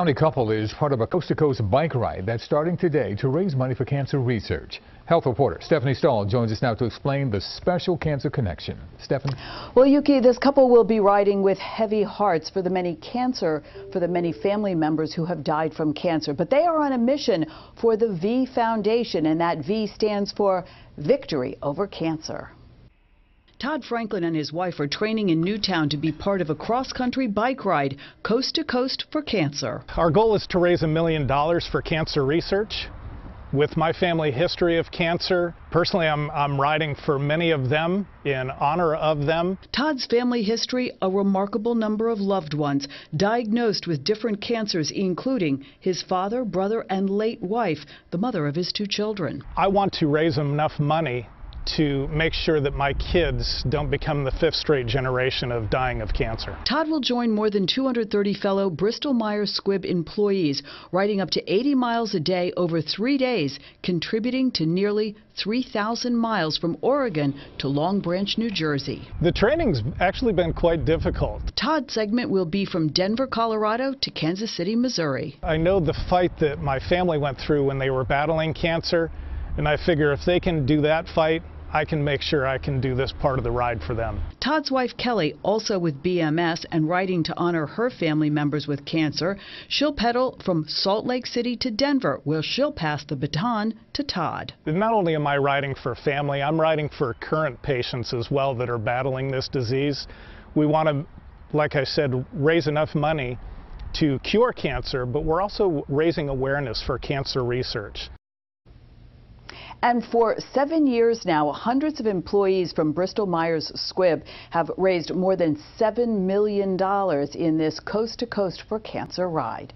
County couple is part of a coast-to-coast bike ride that's starting today to raise money for cancer research. Health reporter Stephanie Stahl joins us now to explain the special cancer connection. Stephanie? Well, Yuki, this couple will be riding with heavy hearts for the many cancer, for the many family members who have died from cancer. But they are on a mission for the V Foundation, and that V stands for Victory Over Cancer. Todd Franklin and his wife are training in Newtown to be part of a cross-country bike ride, coast to coast for cancer. Our goal is to raise a million dollars for cancer research. With my family history of cancer, personally, I'm, I'm riding for many of them in honor of them. Todd's family history, a remarkable number of loved ones diagnosed with different cancers, including his father, brother, and late wife, the mother of his two children. I want to raise enough money to make sure that my kids don't become the fifth straight generation of dying of cancer. Todd will join more than 230 fellow Bristol Myers Squibb employees, riding up to 80 miles a day over three days, contributing to nearly 3,000 miles from Oregon to Long Branch, New Jersey. The training's actually been quite difficult. Todd's segment will be from Denver, Colorado to Kansas City, Missouri. I know the fight that my family went through when they were battling cancer, and I figure if they can do that fight, I can make sure I can do this part of the ride for them. Todd's wife Kelly, also with BMS and riding to honor her family members with cancer, she'll pedal from Salt Lake City to Denver, where she'll pass the baton to Todd. Not only am I riding for family, I'm riding for current patients as well that are battling this disease. We want to, like I said, raise enough money to cure cancer, but we're also raising awareness for cancer research. And for seven years now, hundreds of employees from Bristol Myers Squibb have raised more than $7 million in this Coast to Coast for Cancer ride.